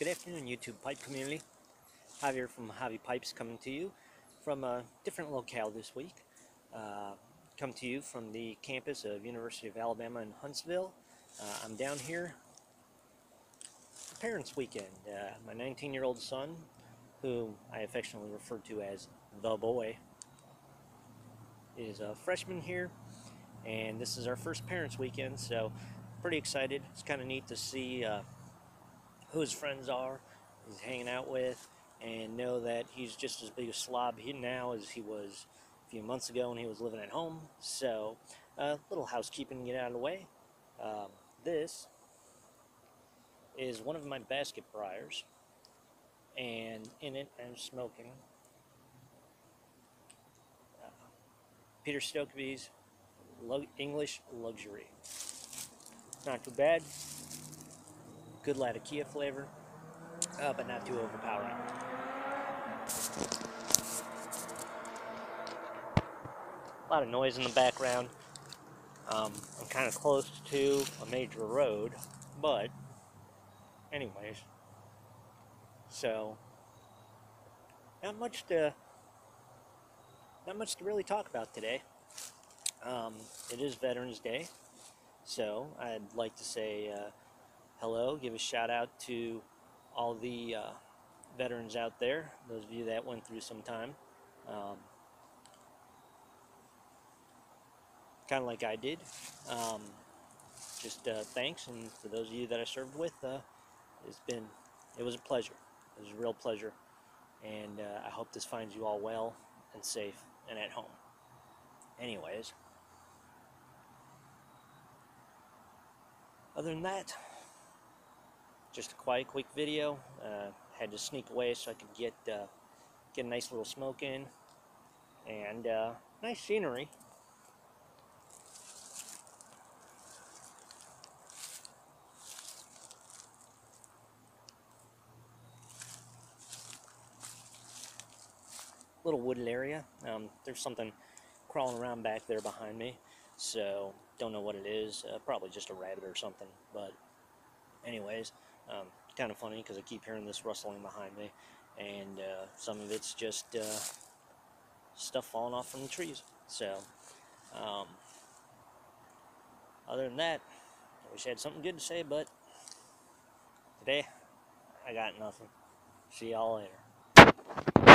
Good afternoon, YouTube pipe community. Javier from Javi Pipes coming to you from a different locale this week. Uh, come to you from the campus of University of Alabama in Huntsville. Uh, I'm down here Parents Weekend. Uh, my 19-year-old son, who I affectionately refer to as the boy, is a freshman here, and this is our first Parents Weekend, so pretty excited. It's kind of neat to see uh, who his friends are, he's hanging out with, and know that he's just as big a slob now as he was a few months ago when he was living at home. So, a uh, little housekeeping to get out of the way. Um, this is one of my basket briars, and in it I'm smoking uh, Peter Stokkebye's English Luxury. Not too bad. Good Latakia flavor, uh, but not too overpowering. A lot of noise in the background. Um, I'm kind of close to a major road, but anyways. So, not much to not much to really talk about today. Um, it is Veterans Day, so I'd like to say uh, hello, give a shout out to all the uh, veterans out there, those of you that went through some time. Um, kind of like I did. Um, just uh, thanks, and for those of you that I served with, uh, it's been, it was a pleasure. It was a real pleasure, and uh, I hope this finds you all well and safe and at home. Anyways. Other than that, just a quiet, quick video. Uh, had to sneak away so I could get uh, get a nice little smoke in, and uh, nice scenery. Little wooded area. Um, there's something crawling around back there behind me, so don't know what it is. Uh, probably just a rabbit or something. But, anyways, um, kind of funny because I keep hearing this rustling behind me, and uh, some of it's just uh, stuff falling off from the trees. So, um, other than that, I wish I had something good to say, but today I got nothing. See y'all later.